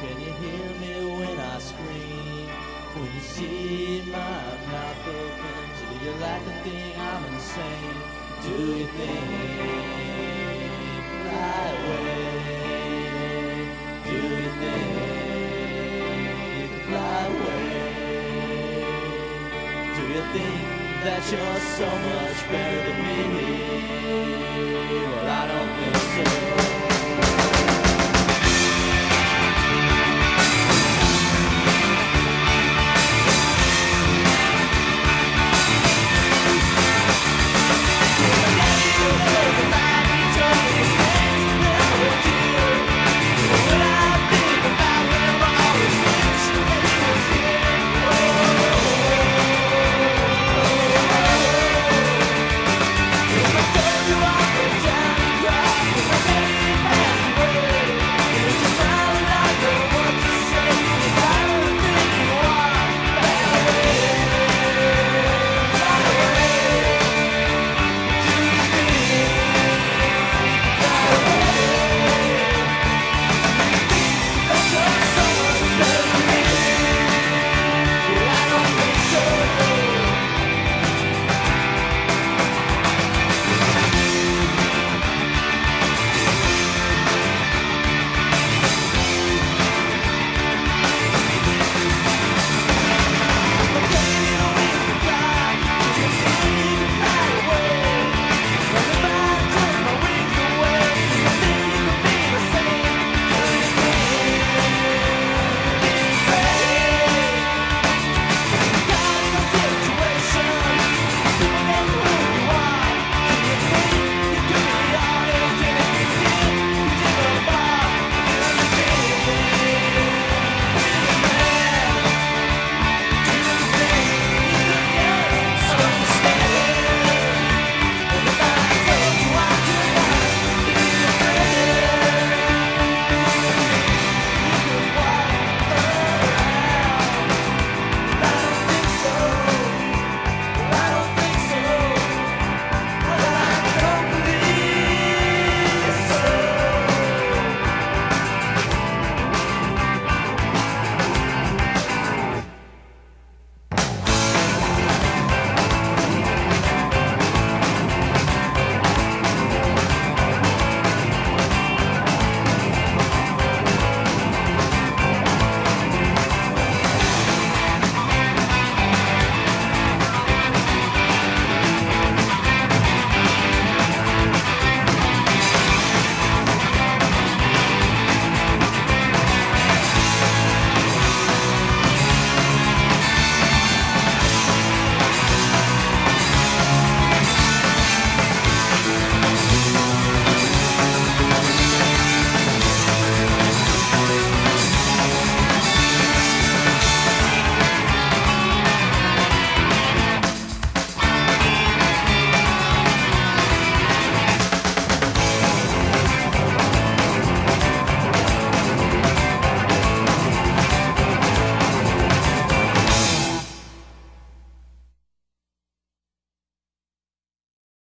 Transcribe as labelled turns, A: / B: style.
A: Can you hear me when I scream? When you see my mouth open, do you like the thing I'm insane? Do you think my away? Do you think away? Do you think that you're so much better than me?